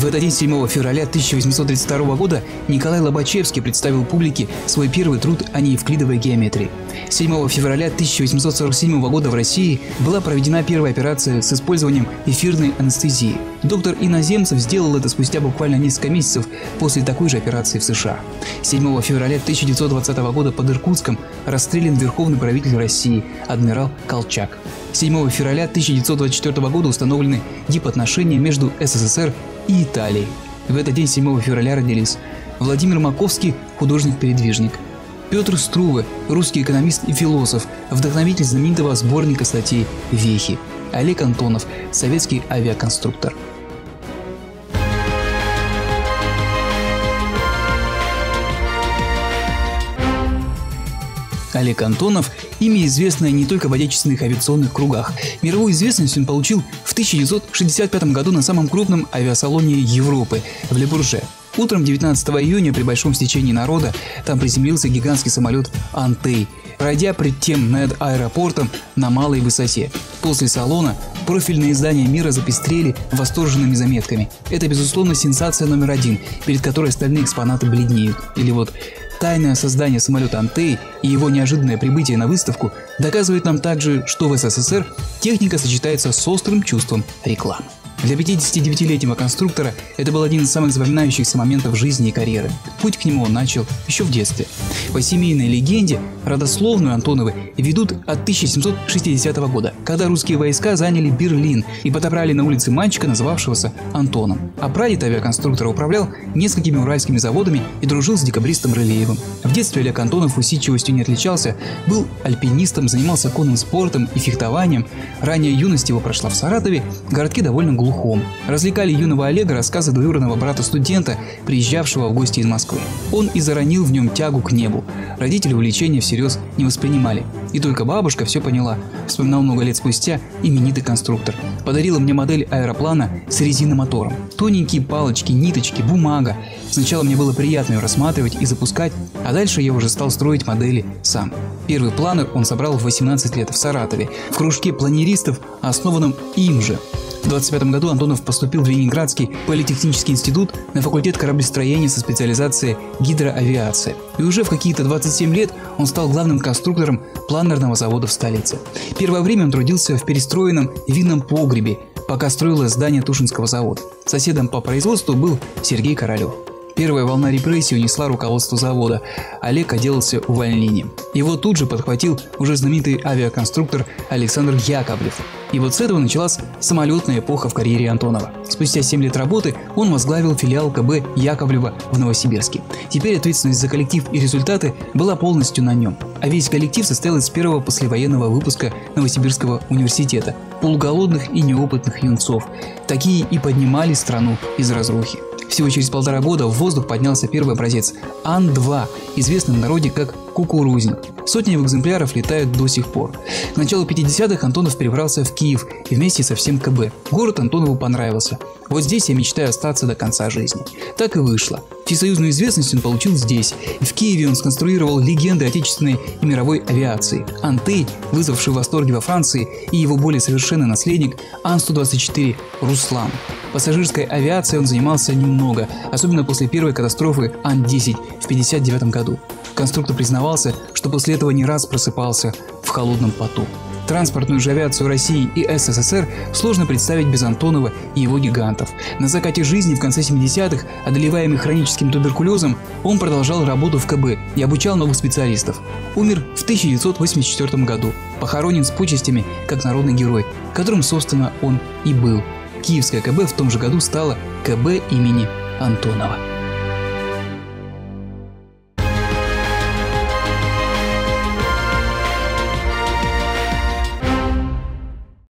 В этот день 7 февраля 1832 года Николай Лобачевский представил публике свой первый труд о неевклидовой геометрии. 7 февраля 1847 года в России была проведена первая операция с использованием эфирной анестезии. Доктор Иноземцев сделал это спустя буквально несколько месяцев после такой же операции в США. 7 февраля 1920 года под Иркутском расстрелян верховный правитель России адмирал Колчак. 7 февраля 1924 года установлены дипотношения между СССР и Италией. В этот день 7 февраля родились Владимир Маковский, художник-передвижник, Петр Струве, русский экономист и философ, вдохновитель знаменитого сборника статей «Вехи», Олег Антонов, советский авиаконструктор. Олег Антонов – имя известное не только в отечественных авиационных кругах. Мировую известность он получил в 1965 году на самом крупном авиасалоне Европы в Лебурже. Утром 19 июня при большом стечении народа там приземлился гигантский самолет «Антей», пройдя пред тем над аэропортом на малой высоте. После салона профильные издания мира запестрели восторженными заметками. Это, безусловно, сенсация номер один, перед которой остальные экспонаты бледнеют. Или вот Тайное создание самолета Антей и его неожиданное прибытие на выставку доказывает нам также, что в СССР техника сочетается с острым чувством рекламы. Для 59-летнего конструктора это был один из самых запоминающихся моментов жизни и карьеры. Путь к нему он начал еще в детстве. По семейной легенде, родословную Антоновы ведут от 1760 года, когда русские войска заняли Берлин и подобрали на улице мальчика, называвшегося Антоном. А прадед авиаконструктора управлял несколькими уральскими заводами и дружил с декабристом Рылеевым. В детстве Олег Антонов усидчивостью не отличался, был альпинистом, занимался конным спортом и фехтованием. Ранняя юность его прошла в Саратове, городке довольно глубоко глухом. Развлекали юного Олега рассказы двоюродного брата-студента, приезжавшего в гости из Москвы. Он и заронил в нем тягу к небу. Родители увлечения всерьез не воспринимали. И только бабушка все поняла, вспоминал много лет спустя именитый конструктор. Подарила мне модель аэроплана с резиномотором. Тоненькие палочки, ниточки, бумага. Сначала мне было приятно ее рассматривать и запускать, а дальше я уже стал строить модели сам. Первый планер он собрал в 18 лет в Саратове, в кружке планеристов, основанном им же. В 25 году Антонов поступил в Ленинградский политехнический институт на факультет кораблестроения со специализацией гидроавиация. И уже в какие-то 27 лет он стал главным конструктором планерного завода в столице. Первое время он трудился в перестроенном винном погребе, пока строилось здание Тушинского завода. Соседом по производству был Сергей Королев. Первая волна репрессий унесла руководство завода. Олег отделался увольнением. Его тут же подхватил уже знаменитый авиаконструктор Александр Яковлев. И вот с этого началась самолетная эпоха в карьере Антонова. Спустя 7 лет работы он возглавил филиал КБ Яковлева в Новосибирске. Теперь ответственность за коллектив и результаты была полностью на нем. А весь коллектив состоял из первого послевоенного выпуска Новосибирского университета, полуголодных и неопытных юнцов. Такие и поднимали страну из разрухи. Всего через полтора года в воздух поднялся первый образец Ан-2, известный в народе как кукурузник. Сотни экземпляров летают до сих пор. К началу 50-х Антонов перебрался в Киев и вместе со всем КБ. Город Антонову понравился. Вот здесь я мечтаю остаться до конца жизни. Так и вышло. Всесоюзную известность он получил здесь. И в Киеве он сконструировал легенды отечественной и мировой авиации. Антей, вызвавший восторги во Франции, и его более совершенный наследник Ан-124 Руслан. Пассажирской авиацией он занимался немного, особенно после первой катастрофы Ан-10 в 1959 году. Конструктор признавался, что после этого не раз просыпался в холодном поту. Транспортную же авиацию России и СССР сложно представить без Антонова и его гигантов. На закате жизни в конце 70-х, одолеваемый хроническим туберкулезом, он продолжал работу в КБ и обучал новых специалистов. Умер в 1984 году, похоронен с почестями как народный герой, которым, собственно, он и был. Киевская КБ в том же году стала КБ имени Антонова.